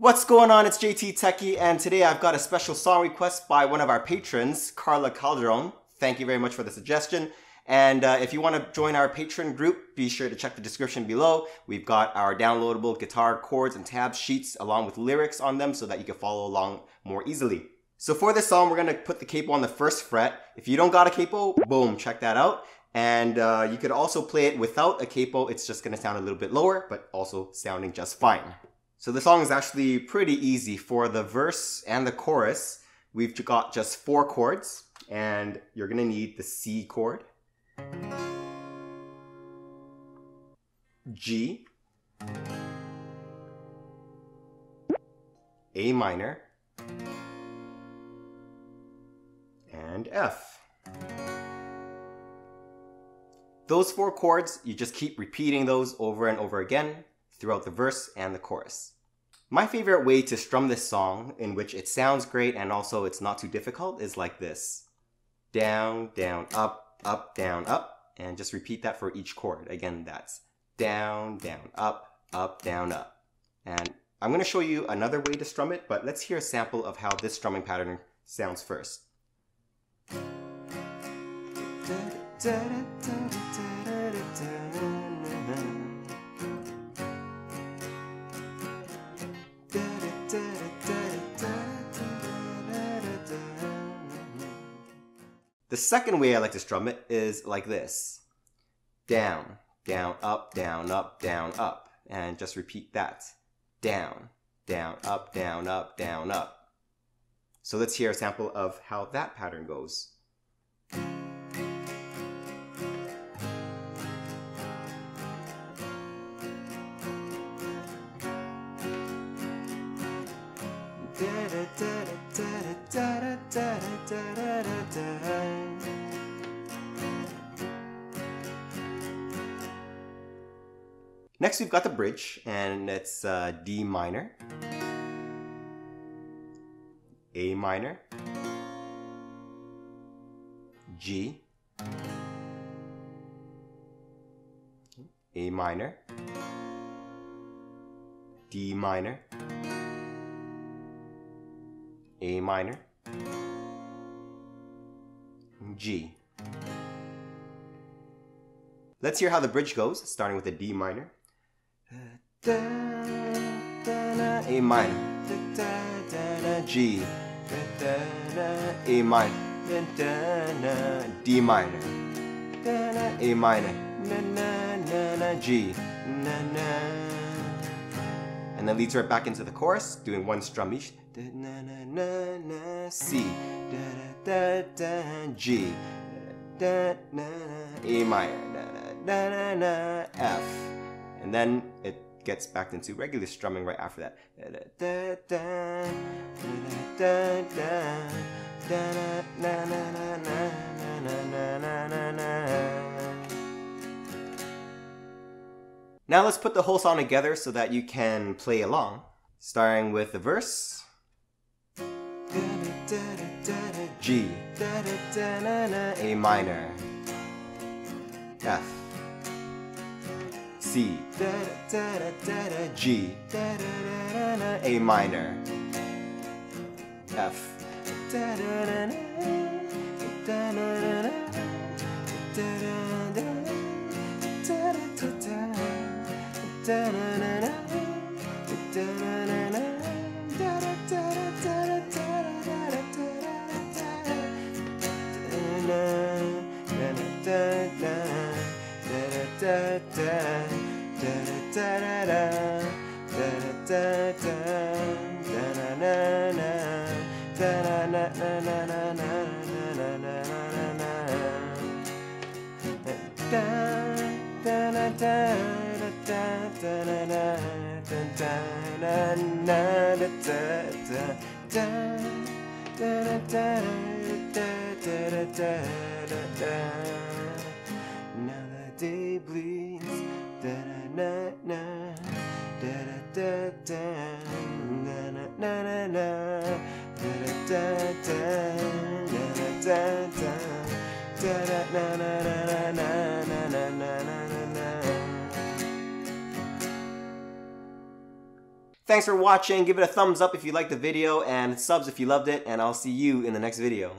What's going on? It's JT Techie, and today I've got a special song request by one of our patrons, Carla Calderon. Thank you very much for the suggestion. And uh, if you want to join our patron group, be sure to check the description below. We've got our downloadable guitar chords and tab sheets along with lyrics on them so that you can follow along more easily. So for this song, we're going to put the capo on the first fret. If you don't got a capo, boom, check that out. And uh, you could also play it without a capo. It's just going to sound a little bit lower, but also sounding just fine. So the song is actually pretty easy. For the verse and the chorus, we've got just four chords, and you're to need the C chord, G, A minor, and F. Those four chords, you just keep repeating those over and over again throughout the verse and the chorus. My favorite way to strum this song, in which it sounds great and also it's not too difficult, is like this. Down, down, up, up, down, up, and just repeat that for each chord. Again, that's down, down, up, up, down, up. And I'm going to show you another way to strum it, but let's hear a sample of how this strumming pattern sounds first. The second way I like to strum it is like this. Down, down, up, down, up, down, up. And just repeat that. Down, down, up, down, up, down, up. So let's hear a sample of how that pattern goes. Next, we've got the bridge, and it's uh, D minor, A minor, G, A minor, D minor, A minor, G. Let's hear how the bridge goes, starting with a D minor. A minor, G, A minor, D minor, A minor, G, and then leads right back into the chorus, doing one strum each. C, G, A minor, F, and then it gets back into regular strumming right after that. Now let's put the whole song together so that you can play along. Starting with the verse. G, A minor, F, C, G, A minor, F. da da Now na na na na na na na na na na. Thanks for watching. Give it a thumbs up if you liked the video and subs if you loved it. And I'll see you in the next video.